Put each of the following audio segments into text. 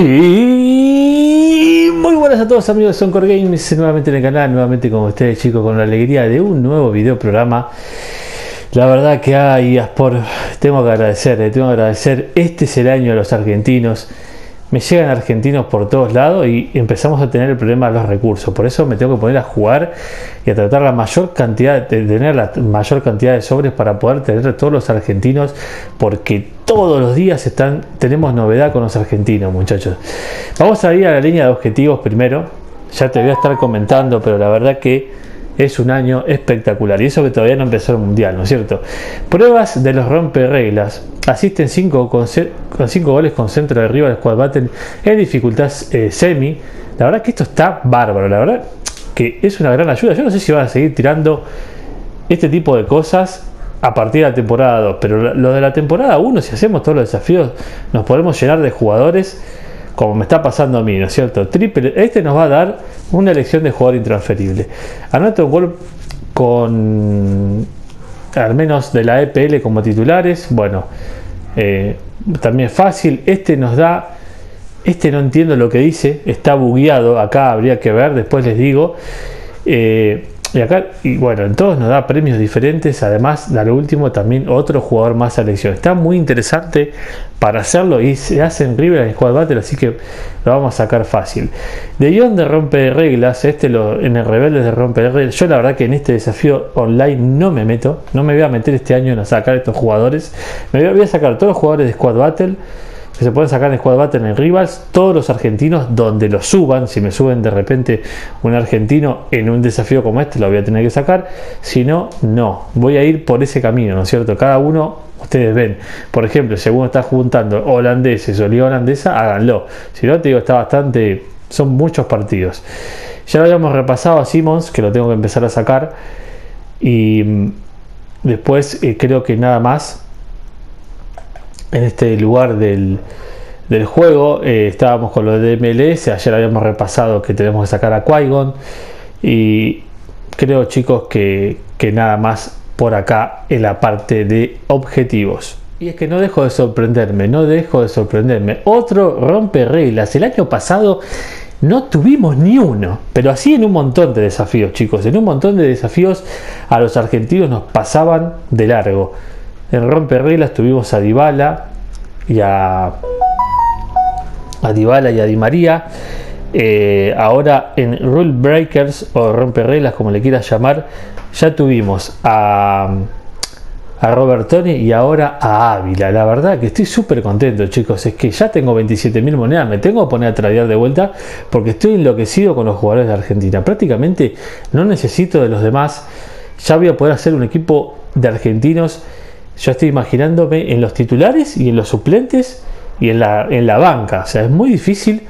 Y muy buenas a todos amigos de Soncore Games, nuevamente en el canal, nuevamente con ustedes chicos, con la alegría de un nuevo video programa. La verdad que hay, por tengo que agradecer, eh, tengo que agradecer, este es el año de los argentinos, me llegan argentinos por todos lados y empezamos a tener el problema de los recursos. Por eso me tengo que poner a jugar y a tratar la mayor cantidad, de tener la mayor cantidad de sobres para poder tener todos los argentinos, porque todos los días están, tenemos novedad con los argentinos, muchachos. Vamos a ir a la línea de objetivos primero. Ya te voy a estar comentando, pero la verdad que es un año espectacular. Y eso que todavía no empezó el mundial, ¿no es cierto? Pruebas de los reglas. Asisten 5 con 5 goles con centro de del squad battle en dificultad eh, semi. La verdad que esto está bárbaro. La verdad que es una gran ayuda. Yo no sé si van a seguir tirando este tipo de cosas a partir de la temporada 2. Pero lo de la temporada 1, si hacemos todos los desafíos, nos podemos llenar de jugadores como me está pasando a mí, ¿no es cierto? Triple, este nos va a dar una elección de jugador intransferible. Anota un gol con al menos de la EPL como titulares. Bueno, eh, también fácil. Este nos da. Este no entiendo lo que dice, está bugueado. Acá habría que ver, después les digo. Eh, y acá, y bueno, en todos nos da premios diferentes. Además, da lo último también otro jugador más a elección. Está muy interesante para hacerlo y se hace en en Squad Battle, así que lo vamos a sacar fácil. De guion de rompe reglas, este lo, en el Rebeldes de rompe reglas. Yo la verdad que en este desafío online no me meto, no me voy a meter este año en sacar estos jugadores. Me voy a sacar todos los jugadores de Squad Battle que se pueden sacar en Squad Battle en Rivals, todos los argentinos donde lo suban, si me suben de repente un argentino en un desafío como este, lo voy a tener que sacar, si no, no, voy a ir por ese camino, ¿no es cierto? Cada uno, ustedes ven, por ejemplo, si uno está juntando holandeses o liga holandesa, háganlo, si no, te digo, está bastante, son muchos partidos. Ya lo habíamos repasado a Simmons, que lo tengo que empezar a sacar, y mm, después eh, creo que nada más en este lugar del, juego. Eh, estábamos con lo de MLS, ayer habíamos repasado que tenemos que sacar a qui y creo chicos que, que nada más por acá en la parte de objetivos. Y es que no dejo de sorprenderme, no dejo de sorprenderme. Otro rompe reglas. El año pasado no tuvimos ni uno, pero así en un montón de desafíos, chicos. En un montón de desafíos a los argentinos nos pasaban de largo. En romper reglas tuvimos a Dybala y a, a Dybala y a Di María. Eh, ahora en Rule Breakers o romper reglas, como le quieras llamar, ya tuvimos a, a Robertoni y ahora a Ávila. La verdad que estoy súper contento, chicos. Es que ya tengo 27.000 monedas. Me tengo que poner a tradear de vuelta porque estoy enloquecido con los jugadores de Argentina. Prácticamente no necesito de los demás. Ya voy a poder hacer un equipo de argentinos yo estoy imaginándome en los titulares y en los suplentes y en la, en la banca. O sea, es muy difícil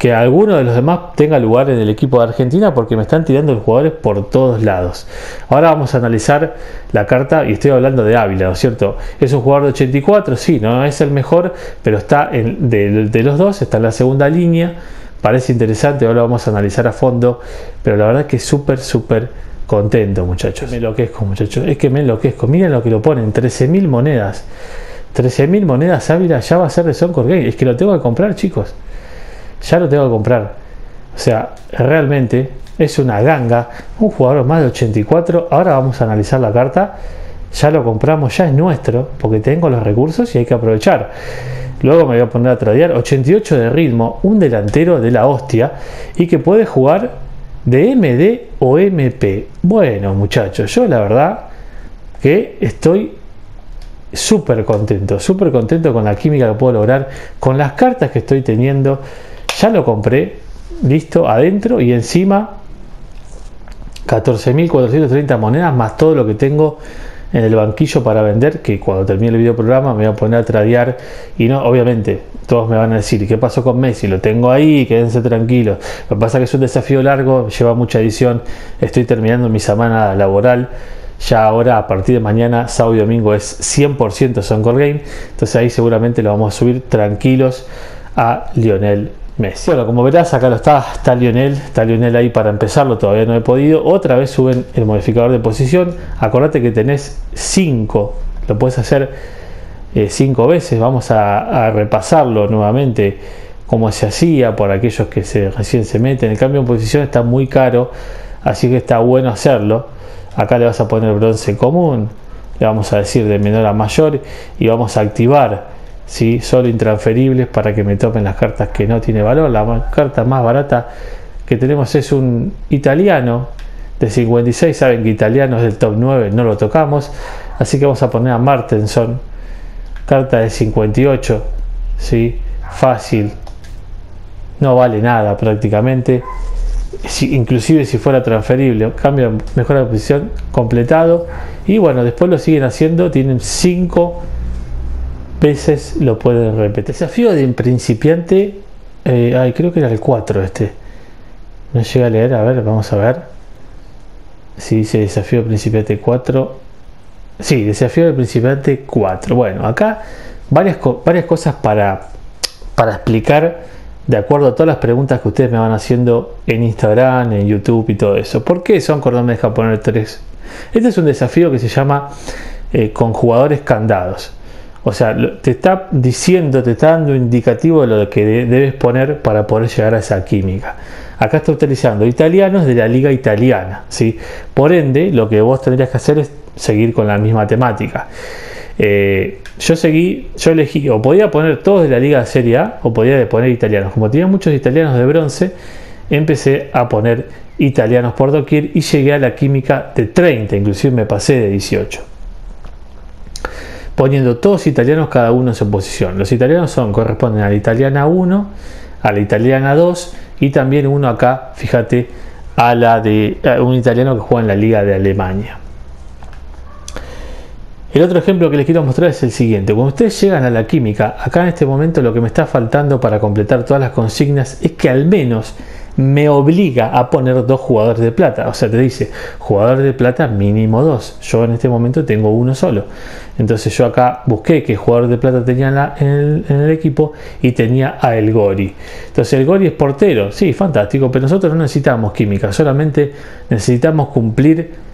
que alguno de los demás tenga lugar en el equipo de Argentina porque me están tirando los jugadores por todos lados. Ahora vamos a analizar la carta y estoy hablando de Ávila, ¿no es cierto? Es un jugador de 84, sí, no es el mejor, pero está en, de, los dos, está en la segunda línea. Parece interesante, ahora vamos a analizar a fondo, pero la verdad que es súper, súper contento, muchachos. Me enloquezco, muchachos. Es que me enloquezco. Miren lo que lo ponen: 13.000 monedas. 13.000 monedas Ávila ya va a ser de Soncor Game. Es que lo tengo que comprar, chicos. Ya lo tengo que comprar. O sea, realmente es una ganga. Un jugador más de 84. Ahora vamos a analizar la carta. Ya lo compramos, ya es nuestro. Porque tengo los recursos y hay que aprovechar. Luego me voy a poner a tradear 88 de ritmo, un delantero de la hostia y que puede jugar de MD o MP. Bueno, muchachos, yo la verdad que estoy súper contento, súper contento con la química que puedo lograr, con las cartas que estoy teniendo. Ya lo compré, listo, adentro y encima 14.430 monedas más todo lo que tengo en el banquillo para vender, que cuando termine el video programa me voy a poner a tradear y no, obviamente, todos me van a decir, ¿qué pasó con Messi? Lo tengo ahí, quédense tranquilos. Lo que pasa es que es un desafío largo, lleva mucha edición, estoy terminando mi semana laboral. Ya ahora, a partir de mañana, sábado y domingo, es 100% Soncor Game. Entonces ahí seguramente lo vamos a subir tranquilos a Lionel Messi. Bueno, como verás, acá lo está, está Lionel, está Lionel ahí para empezarlo, todavía no he podido. Otra vez suben el modificador de posición. Acordate que tenés 5, lo puedes hacer 5 eh, veces. Vamos a, repasarlo nuevamente como se hacía por aquellos que recién se meten. El cambio de posición está muy caro, así que está bueno hacerlo. Acá le vas a poner bronce común, le vamos a decir de menor a mayor y vamos a activar ¿sí? solo intransferibles para que me tomen las cartas que no tiene valor. La carta más barata que tenemos es un italiano de 56, saben que italiano es del top 9, no lo tocamos, así que vamos a poner a Martenson, carta de 58, ¿sí? fácil, no vale nada prácticamente, si, inclusive si fuera transferible, cambia, mejora la posición, completado, y bueno, después lo siguen haciendo, tienen 5 veces lo pueden repetir. Desafío de principiante, eh, ay, creo que era el 4 este, no llega a leer, a ver, vamos a ver. Si dice desafío principiante 4. Sí, desafío del principiante 4. Bueno, acá varias, varias cosas para, para explicar de acuerdo a todas las preguntas que ustedes me van haciendo en Instagram, en YouTube y todo eso. ¿Por qué son cordón me deja poner 3? Este es un desafío que se llama eh, con jugadores candados. O sea, te está diciendo, te está dando indicativo de lo que debes poner para poder llegar a esa química. Acá está utilizando italianos de la liga italiana. ¿sí? Por ende, lo que vos tendrías que hacer es seguir con la misma temática. Eh, yo seguí, yo elegí, o podía poner todos de la liga de Serie A, o podía poner italianos. Como tenía muchos italianos de bronce, empecé a poner italianos por doquier y llegué a la química de 30, inclusive me pasé de 18 poniendo todos italianos cada uno en su posición. Los italianos son, corresponden a la italiana 1, a la italiana 2 y también uno acá, fíjate, a la de un italiano que juega en la Liga de Alemania. El otro ejemplo que les quiero mostrar es el siguiente. Cuando ustedes llegan a la química, acá en este momento lo que me está faltando para completar todas las consignas es que al menos me obliga a poner dos jugadores de plata. O sea, te dice, jugador de plata mínimo dos. Yo en este momento tengo uno solo. Entonces yo acá busqué qué jugador de plata tenía en, el, equipo y tenía a El Gori. Entonces el Gori es portero. Sí, fantástico, pero nosotros no necesitamos química. Solamente necesitamos cumplir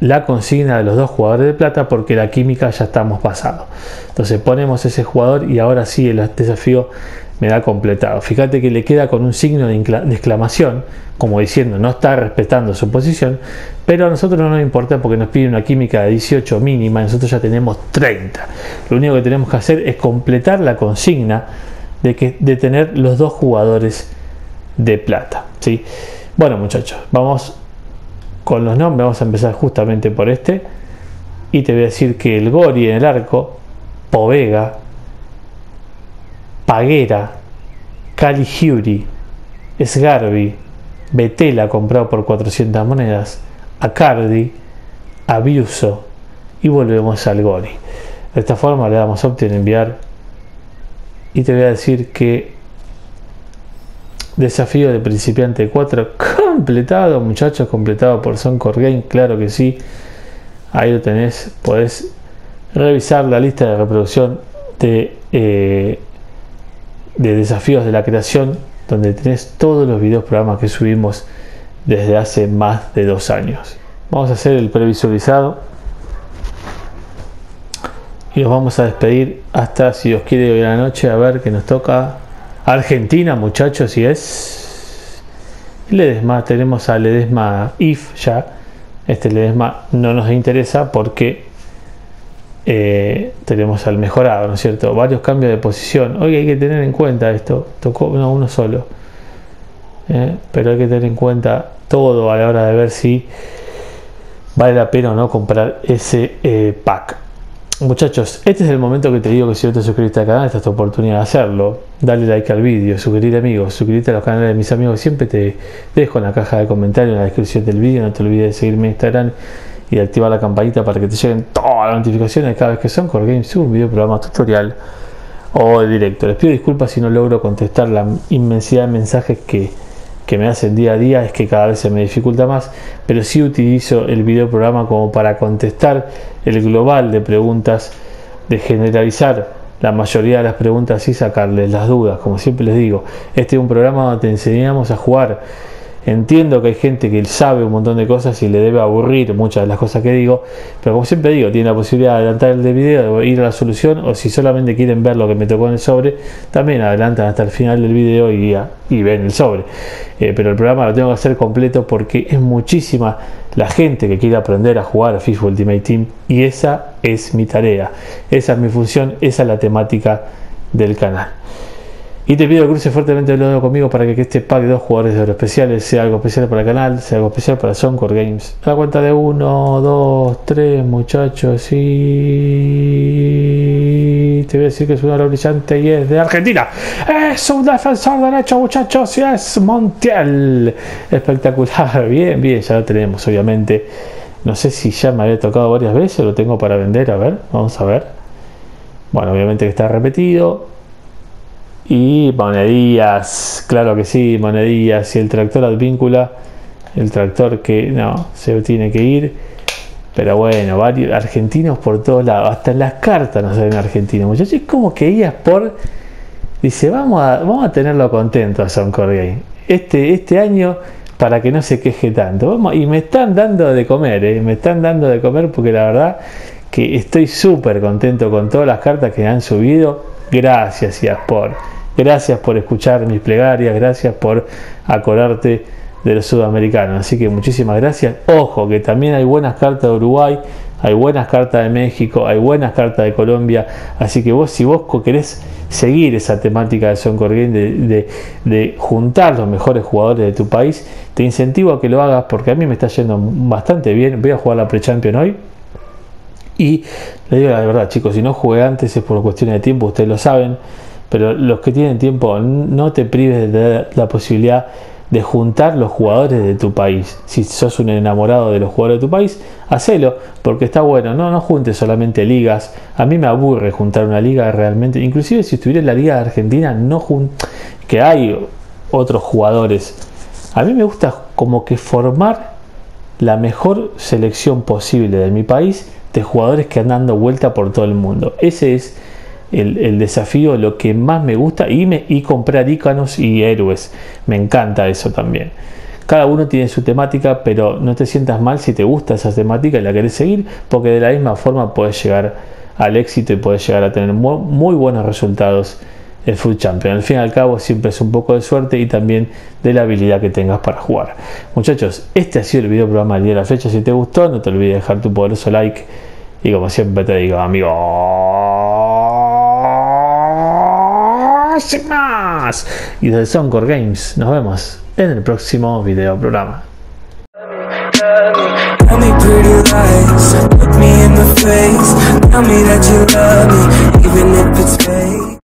la consigna de los dos jugadores de plata porque la química ya estamos pasados. Entonces ponemos ese jugador y ahora sí el desafío me da completado. Fíjate que le queda con un signo de, exclamación, como diciendo no está respetando su posición, pero a nosotros no nos importa porque nos pide una química de 18 mínima, nosotros ya tenemos 30. Lo único que tenemos que hacer es completar la consigna de, que, de tener los dos jugadores de plata. ¿sí? Bueno muchachos, vamos con los nombres, vamos a empezar justamente por este. Y te voy a decir que el Gori en el arco, Povega, Paguera, Caligiuri, Sgarbi, Betela comprado por 400 monedas, Acardi, Abiuso y volvemos al Gori. De esta forma le damos en enviar y te voy a decir que desafío de principiante 4 completado muchachos, completado por Soncor Game, claro que sí. Ahí lo tenés, podés revisar la lista de reproducción de eh, de desafíos de la creación, donde tenés todos los videos programas que subimos desde hace más de dos años. Vamos a hacer el previsualizado y nos vamos a despedir hasta, si Dios quiere, hoy a la noche, a ver que nos toca Argentina, muchachos, y es Ledesma. Tenemos a Ledesma IF ya. Este Ledesma no nos interesa porque eh, tenemos al mejorado, ¿no es cierto? Varios cambios de posición. Hoy hay que tener en cuenta esto. Tocó uno solo. Eh, pero hay que tener en cuenta todo a la hora de ver si vale la pena o no comprar ese eh, pack. Muchachos, este es el momento que te digo que si no te suscribiste al canal, esta es tu oportunidad de hacerlo. Dale like al vídeo, suscribirte amigos, suscribirte a los canales de mis amigos. Siempre te dejo en la caja de comentarios, en la descripción del vídeo. No te olvides de seguirme en Instagram y de activar la campanita para que te lleguen todas las notificaciones cada vez que son Core Games un video, programa, tutorial o directo. Les pido disculpas si no logro contestar la inmensidad de mensajes que, que me hacen día a día, es que cada vez se me dificulta más, pero sí utilizo el video programa como para contestar el global de preguntas, de generalizar la mayoría de las preguntas y sacarles las dudas, como siempre les digo. Este es un programa donde te enseñamos a jugar Entiendo que hay gente que sabe un montón de cosas y le debe aburrir muchas de las cosas que digo, pero como siempre digo, tiene la posibilidad de adelantar el video, de ir a la solución, o si solamente quieren ver lo que me tocó en el sobre, también adelantan hasta el final del video y, y ven el sobre. Eh, pero el programa lo tengo que hacer completo porque es muchísima la gente que quiere aprender a jugar a FIFA Ultimate Team y esa es mi tarea, esa es mi función, esa es la temática del canal. Y te pido que cruces fuertemente el dedo conmigo para que este pack de dos jugadores de oro especiales sea algo especial para el canal, sea algo especial para Soundcore Games. A la cuenta de 1, 2, 3, muchachos, y te voy a decir que es una hora brillante y es de Argentina. Es un defensor derecho, muchachos, y es Montiel. Espectacular, bien, bien, ya lo tenemos, obviamente. No sé si ya me había tocado varias veces, lo tengo para vender, a ver, vamos a ver. Bueno, obviamente que está repetido. Y monedillas, claro que sí, monedillas. Y el tractor advíncula, el tractor que no, se tiene que ir. Pero bueno, varios argentinos por todos lados, hasta las cartas no salen argentinos, muchachos. Es como que ellas por dice, vamos a, vamos a tenerlo contento a Son Corgay. Este, este año para que no se queje tanto. Y me están dando de comer, ¿eh? me están dando de comer porque la verdad que estoy súper contento con todas las cartas que han subido. Gracias, Iaspor. Gracias por escuchar mis plegarias, gracias por acordarte de los sudamericanos. Así que muchísimas gracias. Ojo, que también hay buenas cartas de Uruguay, hay buenas cartas de México, hay buenas cartas de Colombia. Así que vos, si vos querés seguir esa temática de Son de, de, juntar los mejores jugadores de tu país, te incentivo a que lo hagas porque a mí me está yendo bastante bien. Voy a jugar la Pre-Champion hoy. Y le digo la verdad, chicos, si no jugué antes es por cuestiones de tiempo, ustedes lo saben. Pero los que tienen tiempo, no te prives de la posibilidad de juntar los jugadores de tu país. Si sos un enamorado de los jugadores de tu país, hacelo, porque está bueno. No, no juntes solamente ligas. A mí me aburre juntar una liga realmente. Inclusive si estuviera en la liga de Argentina, no que hay otros jugadores. A mí me gusta como que formar la mejor selección posible de mi país de jugadores que andan dando vuelta por todo el mundo. Ese es el, desafío, lo que más me gusta y, me, y comprar íconos y héroes. Me encanta eso también. Cada uno tiene su temática, pero no te sientas mal si te gusta esa temática y la querés seguir, porque de la misma forma puedes llegar al éxito y puedes llegar a tener muy, buenos resultados el Food Champion. Al fin y al cabo siempre es un poco de suerte y también de la habilidad que tengas para jugar. Muchachos, este ha sido el video programa del día de la fecha. Si te gustó, no te olvides de dejar tu poderoso like. Y como siempre te digo, más. Y desde Soundcore Games nos vemos en el próximo video programa. In the.